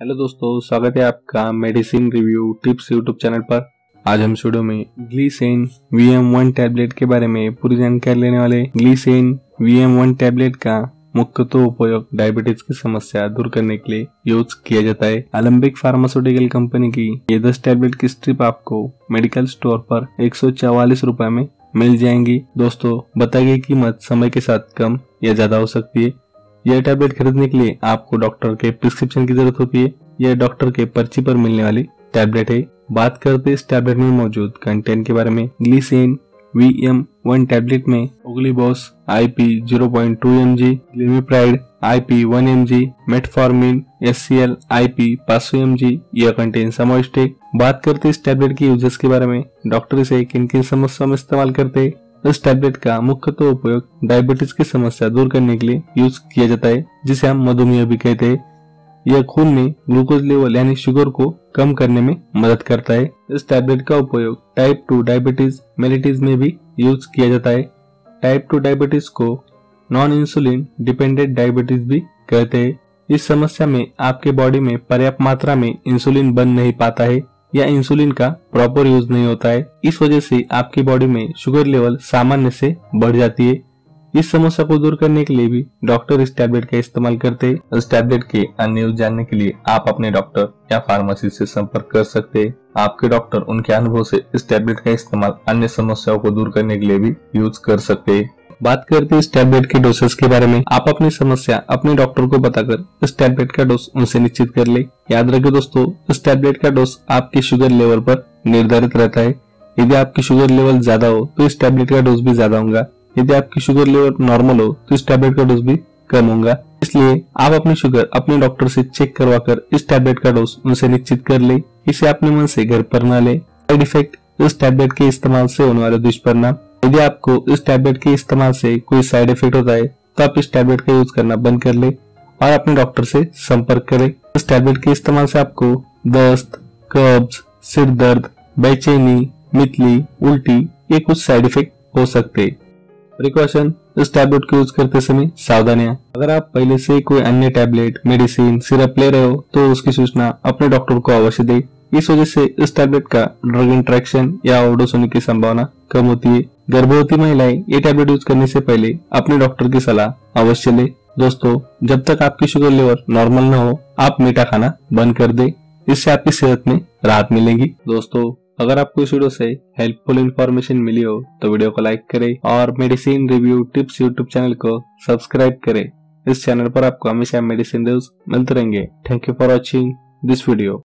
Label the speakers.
Speaker 1: Hello दोस्तों, स्वागत है आपका medicine review tips YouTube channel पर। आज हम वीडियो में ग्लीसेन वी एम वन टैबलेट के बारे में पूरी जानकारी लेने वाले ग्लीसेन वी एम वन टैबलेट का मुख्य तो उपयोग डायबिटीज़ की समस्या दूर करने के लिए यूज़ किया जाता है। अलम्बिक फार्मास्यूटिकल कंपनी की ये दस टैबलेट की स्ट्रिप आपको मेडिकल स्टोर पर एक सौ में मिल जाएँगी। दोस्तों गई कीमत समय के साथ कम या ज़्यादा हो सकती है। यह टैबलेट खरीदने के लिए आपको डॉक्टर के प्रिस्क्रिप्शन की ज़रूरत होती है। यह डॉक्टर के पर्ची पर मिलने वाली टैबलेट है। बात करते इस टैबलेट में मौजूद कंटेंट के बारे में। ग्लीसेन वी एम वन टैबलेट में voglibose I P zero point two M G glimepiride I P one M G metformin S C L I P पाँच सौ एम जी यह कंटेन समाविष्ट है। बात करते इस टैबलेट के यूजेस के बारे में। डॉक्टर इसे किन किन समस्याओं में इस्तेमाल करते इस टैबलेट का मुख्यतः उपयोग डायबिटीज़ की समस्या दूर करने के लिए यूज़ किया जाता है, जिसे हम मधुमेह भी कहते हैं। यह खून में ग्लूकोज लेवल यानी शुगर को कम करने में मदद करता है। इस टैबलेट का उपयोग टाइप टू डायबिटीज़ मेलिटीज में भी यूज़ किया जाता है। टाइप टू डायबिटीज़ को नॉन इंसुलिन डिपेंडेंट डायबिटीज़ भी कहते हैं। इस समस्या में आपके बॉडी में पर्याप्त मात्रा में इंसुलिन बन नहीं पाता है। या इंसुलिन का प्रॉपर यूज़ नहीं होता है, इस वजह से आपकी बॉडी में शुगर लेवल सामान्य से बढ़ जाती है। इस समस्या को दूर करने के लिए भी डॉक्टर इस टैबलेट का इस्तेमाल करते हैं। इस टैबलेट के अन्य यूज़ जानने के लिए आप अपने डॉक्टर या फार्मेसी से संपर्क कर सकते हैं। आपके डॉक्टर उनके अनुभव से इस टैबलेट का इस्तेमाल अन्य समस्याओं को दूर करने के लिए भी यूज़ कर सकते हैं। बात करते हैं इस टैबलेट के डोसेस के बारे में। आप अपनी समस्या अपने डॉक्टर को बताकर इस टैबलेट का डोज उनसे निश्चित कर ले। याद रखे दोस्तों इस टैबलेट का डोज आपके शुगर लेवल पर निर्धारित रहता है। यदि आपकी शुगर लेवल ज़्यादा हो तो इस टैबलेट का डोज भी ज़्यादा होगा। यदि आपकी शुगर लेवल नॉर्मल हो तो इस टैबलेट का डोज भी कम होगा। इसलिए आप अपनी शुगर अपने डॉक्टर से चेक करवा कर इस टैबलेट का डोज उनसे निश्चित कर ले। इसे अपने मन से घर पर न ले। साइड इफ़ेक्ट इस टैबलेट के इस्तेमाल से होने वाले दुष्परिणाम। यदि आपको इस टैबलेट के इस्तेमाल से कोई साइड इफ़ेक्ट होता है तो आप इस टैबलेट का यूज़ करना बंद कर ले और अपने डॉक्टर से संपर्क करें। इस टैबलेट के इस्तेमाल से आपको दस्त, कब्ज, सिर दर्द, बेचैनी, मितली, उल्टी, ये कुछ साइड इफ़ेक्ट हो सकते प्रिकॉशन इस टैबलेट को यूज़ करते समय सावधानियाँ अगर आप पहले से कोई अन्य टैबलेट मेडिसिन सिरप ले रहे हो तो उसकी सूचना अपने डॉक्टर को अवश्य दे। इस वजह से इस टैबलेट का ड्रग इंट्रैक्शन या ओवरडोज होने की संभावना कम होती है। गर्भवती महिलाएँ ये टैबलेट यूज़ करने से पहले अपने डॉक्टर की सलाह अवश्य ले। दोस्तों, जब तक आपकी शुगर लेवल नॉर्मल न हो, आप मीठा खाना बंद कर दे। इससे आपकी सेहत में राहत मिलेगी। दोस्तों, अगर आपको इस वीडियो से हेल्पफुल इन्फॉर्मेशन मिली हो तो वीडियो को लाइक करें और medicine review tips YouTube channel को सब्सक्राइब करें। इस चैनल पर आपको हमेशा मेडिसिन रिव्यूज़ मिलते रहेंगे। Thank you for watching this video